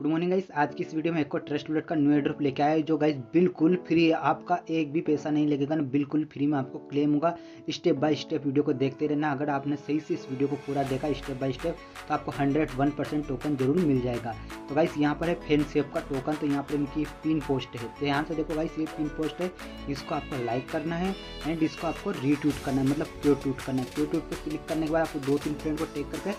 Good morning guys आज की इस वीडियो में एक और ट्रस्ट वॉलेट का न्यू एड्रॉप लेके आया है, जो गाइस बिल्कुल फ्री है। आपका एक भी पैसा नहीं लगेगा ना, बिल्कुल फ्री में आपको क्लेम होगा। स्टेप बाय स्टेप वीडियो को देखते रहना। अगर आपने सही से इस वीडियो को पूरा देखा स्टेप बाय स्टेप तो आपको हंड्रेड वन परसेंट टोकन ज़रूर मिल जाएगा। तो गाइस यहाँ पर है फेन सेप का टोकन तो यहाँ पर इनकी पिन पोस्ट है। तो यहाँ से देखो गाइस ये पिन पोस्ट है। इसको आपको लाइक करना है एंड इसको आपको रीट्यूट करना है। मतलब प्योर ट्यूट करना है। प्योर ट्यूट पर क्लिक करने के बाद आपको दो तीन फ्रेंड को टेक करके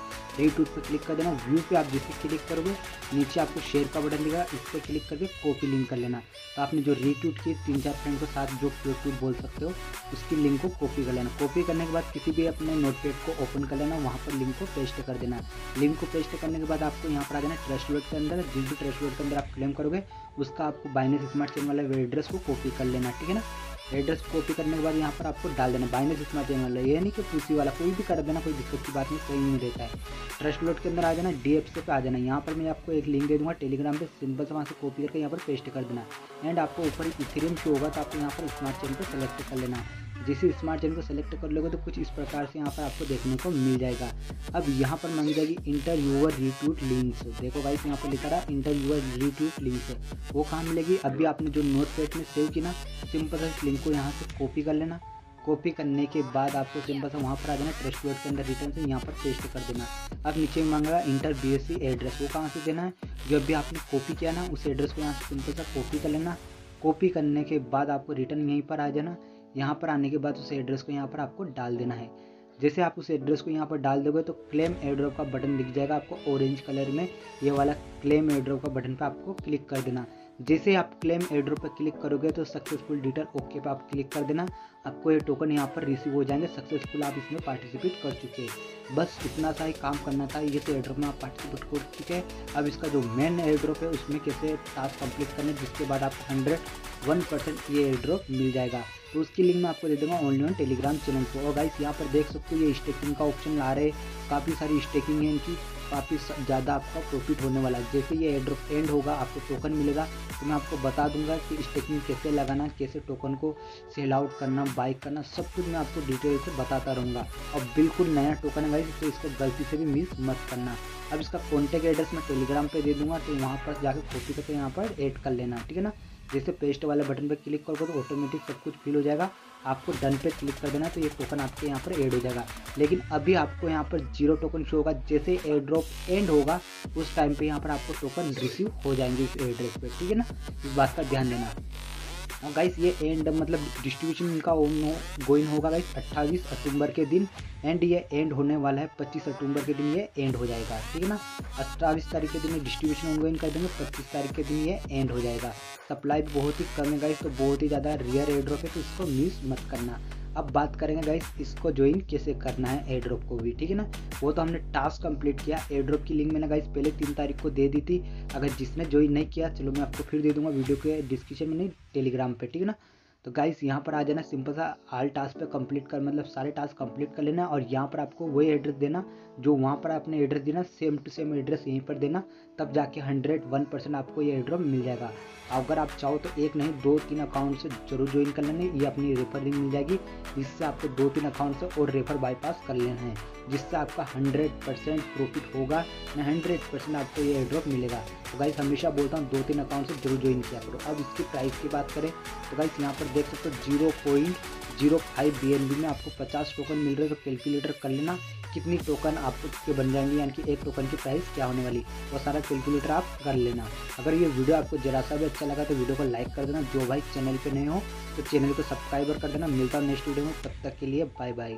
रीट्यूट पर क्लिक कर देना। व्यू पे आप जिससे क्लिक करोगे, नीचे आपको शेयर का बटन दिखेगा इस पर क्लिक करके कॉपी लिंक कर लेना। तो आपने जो रीट्यूट की तीन चार फ्रेंड को साथ जो यूट्यूब बोल सकते हो, उसकी लिंक को कॉपी कर लेना। कॉपी करने के बाद किसी भी अपने नोटपेड को ओपन कर लेना, वहाँ पर लिंक को पेस्ट कर देना। लिंक को पेस्ट करने के बाद आपको यहाँ पर आ जाना ट्रस्ट वेट के अंदर। जिस भी ट्रस्ट वेट के अंदर आप क्लेम करोगे, उसका आपको बाइनेस स्मार्ट चेन वाले एड्रेस को कॉपी कर लेना, ठीक है ना? एड्रेस कॉपी करने के बाद यहाँ पर आपको डाल देना। बाइनेस स्मार्ट चेन वाला ये नहीं कि पूसी वाला, कोई भी कर देना, कोई दिक्कत की बात नहीं, सही नहीं रहता है। ट्रस्ट लोड के अंदर आ जाना डी एफ़ पे आ जाना। यहाँ पर मैं आपको एक लिंक दे दूँगा टेलीग्राम पर सिंपल से वहाँ से कॉपी करके यहाँ पर पेस्ट कर देना। एंड आपको ऊपर इथेरियम शो होगा तो आपको यहाँ पर स्मार्ट चेन पर सेलेक्ट कर लेना। जिसे स्मार्ट चेन को सेलेक्ट कर लोगे तो कुछ इस प्रकार से यहाँ पर आपको देखने को मिल जाएगा। अब यहाँ पर मांगी जाएगी इंटर यूर रिट्यूट लिंक्स देखो भाई, यहाँ पर लिखा रहा इंटर यूर रिट्यूट लिंक्स वो कहाँ मिलेगी? अभी आपने जो नोट पेड में सेव की ना सिंपल लिंक को यहाँ से कॉपी कर लेना। कॉपी करने के बाद आपको सिंपल सा वहाँ पर आ जाना ट्रस्ट वर्ड के अंदर रिटर्न से यहाँ पर पेस्ट कर देना। अब नीचे मांगा इंटर बी एड्रेस वो कहाँ से देना है? जो अभी आपने कॉपी किया ना, उस एड्रेस को यहाँ से सिंपल सा कॉपी कर लेना। कॉपी करने के बाद आपको रिटर्न यहीं पर आ जाना। यहाँ पर आने के बाद उस एड्रेस को यहाँ पर आपको डाल देना है। जैसे आप उस एड्रेस को यहाँ पर डाल दोगे तो क्लेम एड्रॉप का बटन दिख जाएगा आपको ऑरेंज कलर में। ये वाला क्लेम एड्रॉप का बटन पर आपको क्लिक कर देना। जैसे आप क्लेम एड्रो पर क्लिक करोगे तो सक्सेसफुल डिटेल ओके पर आप क्लिक कर देना। आपको ये टोकन यहाँ पर रिसीव हो जाएँगे। सक्सेसफुल आप इसमें पार्टिसिपेट कर चुके हैं। बस इतना सा ही काम करना था। ये तो एड्रोप में आप पार्टिसिपेट कर चुके हैं। अब इसका जो मेन एड्रोप है उसमें कैसे टास्क कंप्लीट करने जिसके बाद आपको हंड्रेड वन परसेंट ये एड्रोप मिल जाएगा। तो उसकी लिंक मैं आपको दे दूँगा ओनली ऑन टेलीग्राम चैनल पर और गाइस यहाँ पर देख सकते हो ये स्टेकिंग का ऑप्शन ला रहे काफ़ी सारी स्टेकिंग है इनकी। काफ़ी ज़्यादा आपका प्रॉफिट होने वाला है। जैसे ये एड्रॉप एंड होगा, आपको टोकन मिलेगा। तो मैं आपको बता दूँगा कि स्टेकिंग कैसे लगाना, कैसे टोकन को सेल आउट करना बाइक करना, सब कुछ मैं आपको डिटेल से बताता रहूँगा। और बिल्कुल नया टोकन है तो इसको गलती से भी मिस मत करना। अब इसका कॉन्टैक्ट एड्रेस मैं टेलीग्राम पर दे दूँगा तो वहाँ पर जाकर कॉपी करके यहाँ पर एड कर लेना, ठीक है ना? जैसे पेस्ट वाले बटन पर क्लिक करोगे तो ऑटोमेटिक सब कुछ फिल हो जाएगा। आपको डन पे क्लिक कर देना तो ये टोकन आपके यहाँ पर ऐड हो जाएगा। लेकिन अभी आपको यहाँ पर ज़ीरो टोकन शो होगा, जैसे एयर ड्रॉप एंड होगा, उस टाइम पे यहाँ पर आपको टोकन रिसीव हो जाएँगे इस एड्रेस पे, ठीक है ना? इस बात का ध्यान देना। गाइस ये एंड मतलब डिस्ट्रीब्यूशन इनका गोइन होगा गाइस 28 अक्टूबर के दिन एंड ये एंड होने वाला है 25 अक्टूबर के दिन, ये एंड हो जाएगा, ठीक है ना? अट्ठाईस तारीख के दिन डिस्ट्रीब्यूशन ऑनगोइन कर देंगे, पच्चीस तारीख के दिन ये एंड हो जाएगा। सप्लाई बहुत ही कम है गाइस तो बहुत ही ज़्यादा रियर एड्रॉप है तो इसको मिस मत करना। अब बात करेंगे गाइस इसको ज्वाइन कैसे करना है एड्रॉप को भी, ठीक है ना? वो तो हमने टास्क कंप्लीट किया। एड्रॉप की लिंक मैंने गाइस पहले तीन तारीख को दे दी थी। अगर जिसने ज्वाइन नहीं किया, चलो मैं आपको फिर दे दूँगा। वीडियो के डिस्क्रिप्शन में नहीं टेलीग्राम पर ठीक है ना? तो गाइस यहाँ पर आ जाना सिंपल सा आल टास्क पे कंप्लीट कर मतलब सारे टास्क कंप्लीट कर लेना और यहाँ पर आपको वही एड्रेस देना, जो वहाँ पर आपने एड्रेस देना सेम टू सेम एड्रेस यहीं पर देना, तब जाके हंड्रेड वन परसेंट आपको ये एड्रॉप मिल जाएगा। अगर आप चाहो तो एक नहीं, दो तीन अकाउंट से ज़रूर ज्वाइन कर लेना, ये अपनी रेफर मिल जाएगी, जिससे आपको दो तीन अकाउंट से और रेफर बाईपास कर लेना है, जिससे आपका हंड्रेड परसेंट प्रॉफिट होगा ना हंड्रेड परसेंट आपको ये एड्रॉप मिलेगा। तो गाइस हमेशा बोलता हूँ दो तीन अकाउंट से ज़रूर ज्वाइन किया करो। अब इसकी प्राइस की बात करें तो गाइस यहाँ पर देख सकते हो zero point zero five BNB में आपको पचास टोकन मिल रहे हैं तो कैलकुलेटर कर लेना, कितनी टोकन आपके बन जाएँगी, यानी कि एक टोकन की प्राइस क्या होने वाली, वो सारा कैलकुलेटर आप कर लेना। अगर ये वीडियो आपको जरा सा भी अच्छा लगा तो वीडियो को लाइक कर देना, जो भाई चैनल पर नहीं हो तो चैनल को सब्सक्राइबर कर देना। मिलता नेक्स्ट वीडियो में, तब तक के लिए बाय बाय